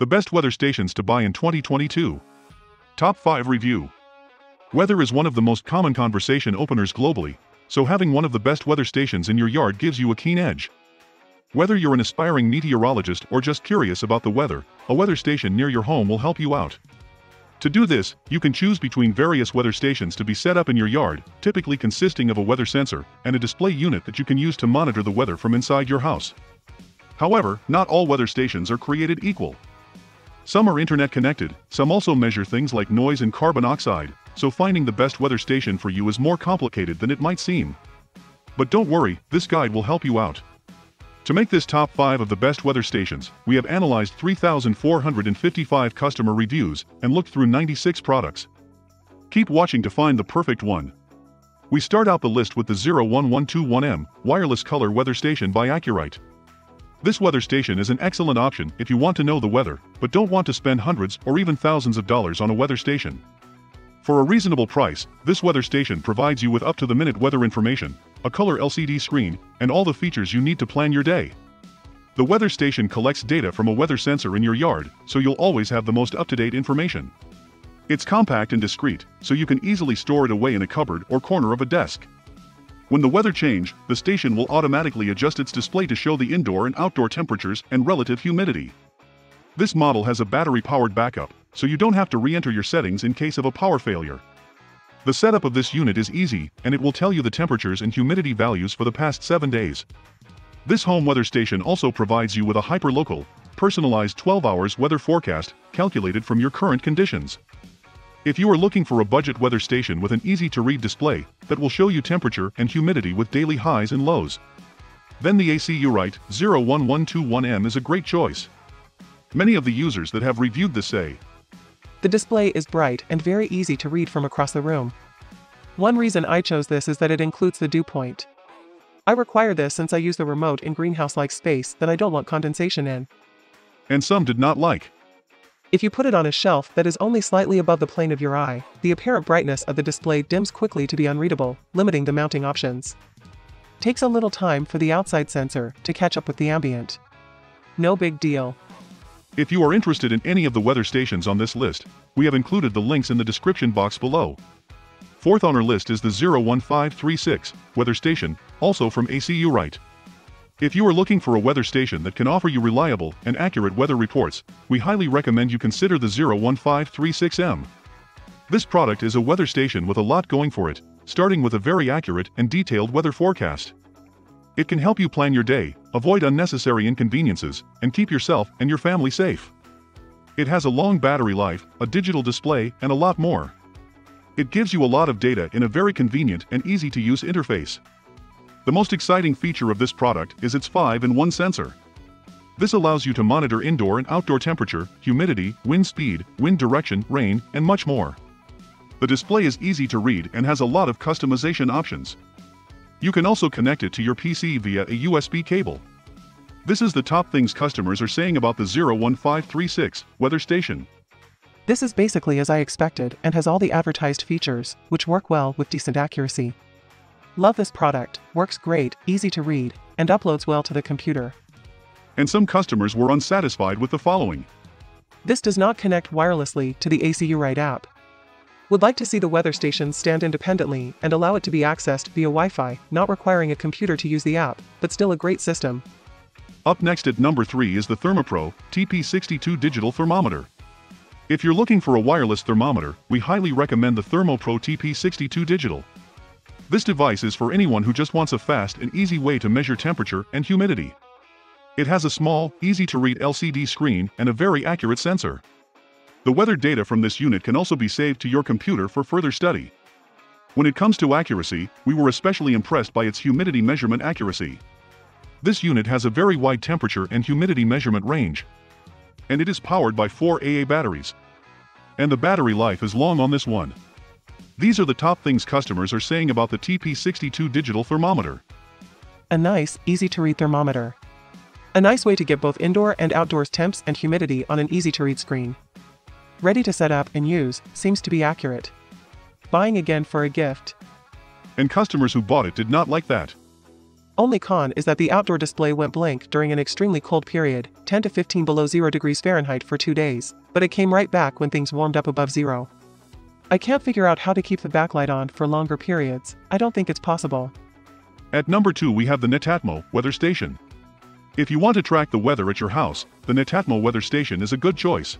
The best weather stations to buy in 2022. Top 5 Review Weather is one of the most common conversation openers globally, so having one of the best weather stations in your yard gives you a keen edge. Whether you're an aspiring meteorologist or just curious about the weather, a weather station near your home will help you out. To do this, you can choose between various weather stations to be set up in your yard, typically consisting of a weather sensor and a display unit that you can use to monitor the weather from inside your house. However, not all weather stations are created equal. Some are internet connected, some also measure things like noise and carbon oxide, so finding the best weather station for you is more complicated than it might seem. But don't worry, this guide will help you out. To make this top 5 of the best weather stations, we have analyzed 3,455 customer reviews and looked through 96 products. Keep watching to find the perfect one. We start out the list with the 01121M wireless color weather station by AcuRite. This weather station is an excellent option if you want to know the weather, but don't want to spend hundreds or even thousands of dollars on a weather station. For a reasonable price, this weather station provides you with up-to-the-minute weather information, a color LCD screen, and all the features you need to plan your day. The weather station collects data from a weather sensor in your yard, so you'll always have the most up-to-date information. It's compact and discreet, so you can easily store it away in a cupboard or corner of a desk. When the weather change, the station will automatically adjust its display to show the indoor and outdoor temperatures and relative humidity. This model has a battery-powered backup, so you don't have to re-enter your settings in case of a power failure. The setup of this unit is easy, and it will tell you the temperatures and humidity values for the past 7 days. This home weather station also provides you with a hyperlocal, personalized 12 hours weather forecast calculated from your current conditions. If you are looking for a budget weather station with an easy-to-read display that will show you temperature and humidity with daily highs and lows, then the AcuRite 01121M is a great choice. Many of the users that have reviewed this say, The display is bright and very easy to read from across the room. One reason I chose this is that it includes the dew point. I require this since I use the remote in greenhouse-like space that I don't want condensation in. and some did not like. If you put it on a shelf that is only slightly above the plane of your eye, the apparent brightness of the display dims quickly to be unreadable, limiting the mounting options. Takes a little time for the outside sensor to catch up with the ambient. No big deal. If you are interested in any of the weather stations on this list, we have included the links in the description box below. Fourth on our list is the 01536 weather station, also from AcuRite. If you are looking for a weather station that can offer you reliable and accurate weather reports, we highly recommend you consider the 01536M. This product is a weather station with a lot going for it, starting with a very accurate and detailed weather forecast. It can help you plan your day, avoid unnecessary inconveniences, and keep yourself and your family safe. It has a long battery life, a digital display, and a lot more. It gives you a lot of data in a very convenient and easy to use interface. The most exciting feature of this product is its 5-in-1 sensor. This allows you to monitor indoor and outdoor temperature, humidity, wind speed, wind direction, rain, and much more. The display is easy to read and has a lot of customization options. You can also connect it to your PC via a USB cable. This is the top things customers are saying about the 01536 weather station. This is basically as I expected and has all the advertised features, which work well with decent accuracy. Love this product, works great, easy to read, and uploads well to the computer. And some customers were unsatisfied with the following. This does not connect wirelessly to the AcuRite app. Would like to see the weather station stand independently and allow it to be accessed via Wi-Fi, not requiring a computer to use the app, but still a great system. Up next at number 3 is the Thermopro TP62 digital thermometer. If you're looking for a wireless thermometer, we highly recommend the Thermopro TP62 digital. This device is for anyone who just wants a fast and easy way to measure temperature and humidity. It has a small, easy-to-read LCD screen and a very accurate sensor. The weather data from this unit can also be saved to your computer for further study. When it comes to accuracy, we were especially impressed by its humidity measurement accuracy. This unit has a very wide temperature and humidity measurement range. And it is powered by 4 AA batteries. And the battery life is long on this one. These are the top things customers are saying about the TP62 digital thermometer. A nice, easy to read thermometer. A nice way to get both indoor and outdoors temps and humidity on an easy to read screen. Ready to set up and use, seems to be accurate. Buying again for a gift. And customers who bought it did not like that. Only con is that the outdoor display went blank during an extremely cold period, 10 to 15 below 0 degrees Fahrenheit for two days, but it came right back when things warmed up above zero. I can't figure out how to keep the backlight on for longer periods, I don't think it's possible. At number 2 we have the Netatmo Weather Station. If you want to track the weather at your house, the Netatmo Weather Station is a good choice.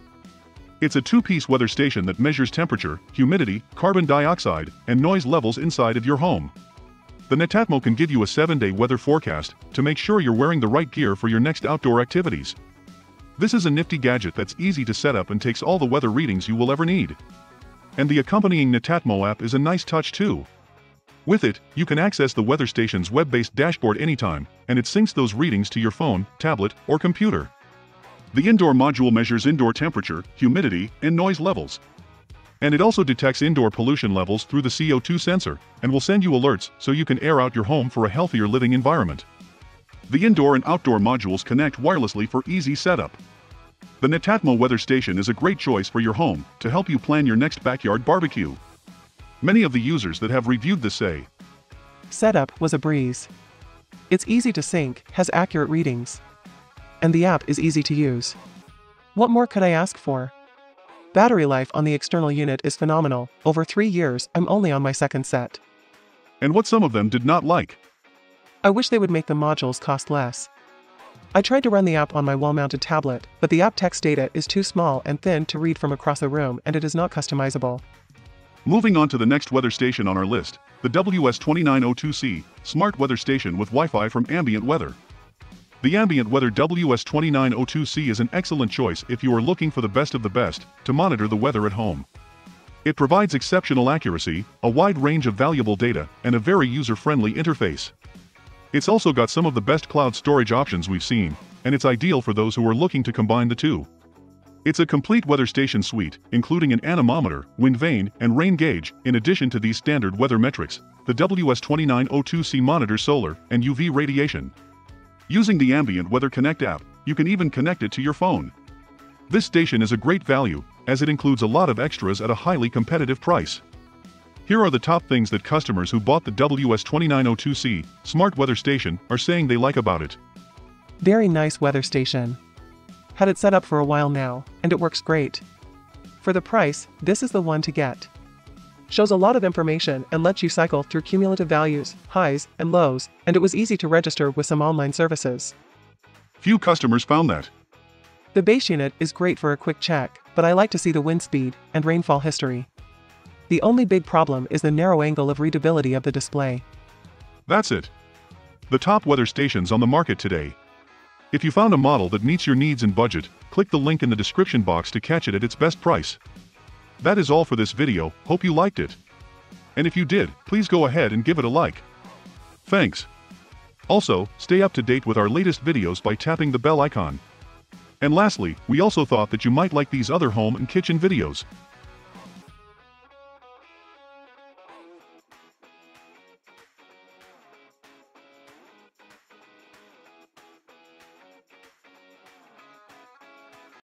It's a two-piece weather station that measures temperature, humidity, carbon dioxide, and noise levels inside of your home. The Netatmo can give you a 7-day weather forecast to make sure you're wearing the right gear for your next outdoor activities. This is a nifty gadget that's easy to set up and takes all the weather readings you will ever need. And the accompanying Netatmo app is a nice touch too. With it, you can access the weather station's web-based dashboard anytime, and it syncs those readings to your phone, tablet, or computer. The indoor module measures indoor temperature, humidity, and noise levels, and it also detects indoor pollution levels through the CO2 sensor, and will send you alerts so you can air out your home for a healthier living environment. The indoor and outdoor modules connect wirelessly for easy setup. The Netatmo weather station is a great choice for your home to help you plan your next backyard barbecue. Many of the users that have reviewed this say, Setup was a breeze. It's easy to sync, has accurate readings. And the app is easy to use. What more could I ask for? Battery life on the external unit is phenomenal, over 3 years, I'm only on my second set. and what some of them did not like. I wish they would make the modules cost less. I tried to run the app on my wall-mounted tablet, but the app text data is too small and thin to read from across the room and it is not customizable. Moving on to the next weather station on our list, the WS2902C, smart weather station with Wi-Fi from Ambient Weather. The Ambient Weather WS2902C is an excellent choice if you are looking for the best of the best to monitor the weather at home. It provides exceptional accuracy, a wide range of valuable data, and a very user-friendly interface. It's also got some of the best cloud storage options we've seen, and it's ideal for those who are looking to combine the two. It's a complete weather station suite, including an anemometer, wind vane, and rain gauge. In addition to these standard weather metrics, the WS2902C monitors solar and UV radiation. Using the Ambient Weather Connect app, you can even connect it to your phone. This station is a great value, as it includes a lot of extras at a highly competitive price. Here are the top things that customers who bought the WS2902C smart weather station are saying they like about it. Very nice weather station. Had it set up for a while now, and it works great. For the price, this is the one to get. Shows a lot of information and lets you cycle through cumulative values, highs, and lows, and it was easy to register with some online services. Few customers found that. The base unit is great for a quick check, but I like to see the wind speed and rainfall history. The only big problem is the narrow angle of readability of the display. That's it. The top weather stations on the market today. If you found a model that meets your needs and budget, click the link in the description box to catch it at its best price. That is all for this video, hope you liked it. And if you did, please go ahead and give it a like. Thanks. Also, stay up to date with our latest videos by tapping the bell icon. And lastly, we also thought that you might like these other home and kitchen videos.